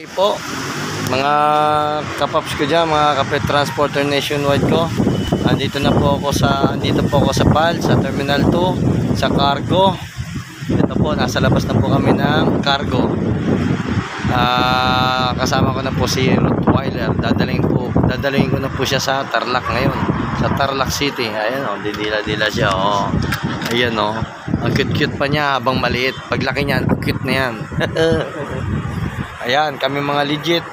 Okay po, mga kapaps ko dyan, mga kapit transporter nationwide ko. Andito na po ako sa, andito po ako sa PAL, sa Terminal 2, sa cargo. Ito po, nasa labas na po kami ng cargo. Ah, kasama ko na po si Rottweiler. Dadalhin po, dadalhin ko na po siya sa Tarlac ngayon. Sa Tarlac City. Ayan oh, didila-dila siya. Oh. Ayan oh. Ang cute-cute pa niya habang maliit. Paglaki niyan, cute na yan. Ayan, kami mga legit.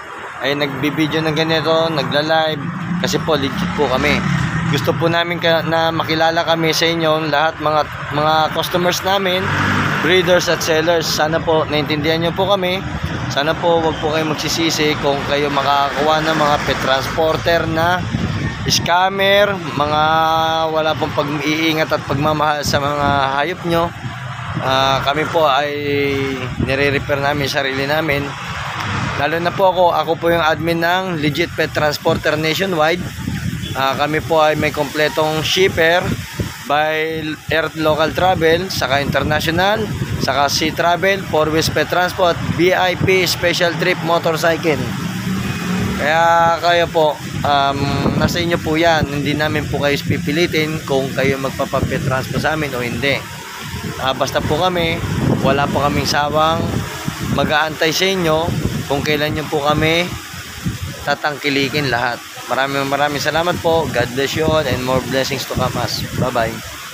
Ay nagbibideo ng ganito, nagla-live. Kasi po legit po kami. Gusto po namin ka, na makilala kami sa inyo lahat mga mga customers namin, breeders at sellers. Sana po naintindihan niyo po kami. Sana po wag po kayo magsisisi kung kayo makakakuha ng mga pet transporter na scammer, mga wala pong pag-iingat at pagmamahal sa mga hayop nyo. Ah, kami po ay nire-repair namin sarili namin. Lalo na po ako, ako po yung admin ng Legit Pet Transporter Nationwide. Ah, kami po ay may kompletong shipper by air local travel, saka international, saka sea travel, four wheels pet transport, VIP special trip motorcycle. Kaya kaya po, um, nasa inyo po yan. Hindi namin po kayo pipilitin kung kayo magpapapit transpo sa amin o hindi. Ah, basta po kami, wala po kaming sawang mag-aantay sa inyo kung kailan nyo po kami tatangkilikin lahat. Maraming maraming salamat po. God bless you all and more blessings to come us. Bye-bye.